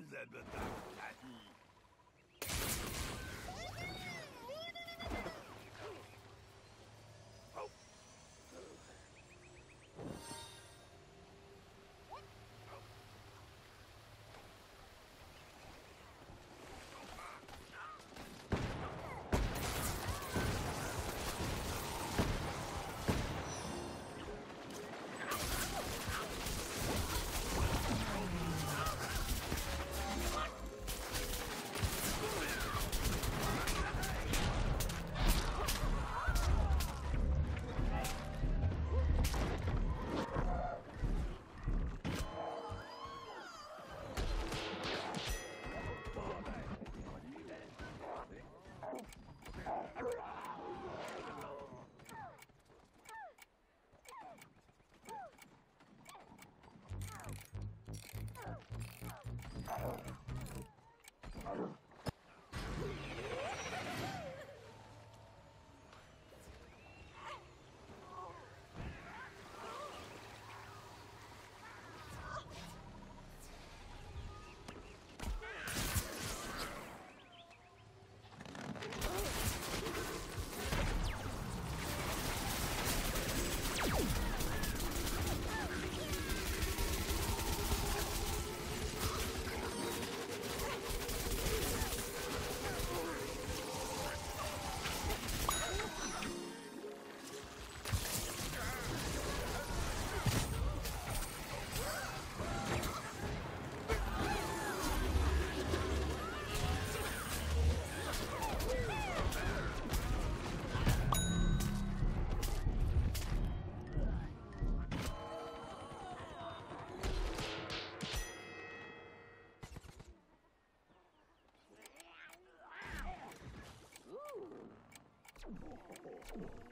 elbette. I don't know. Oh.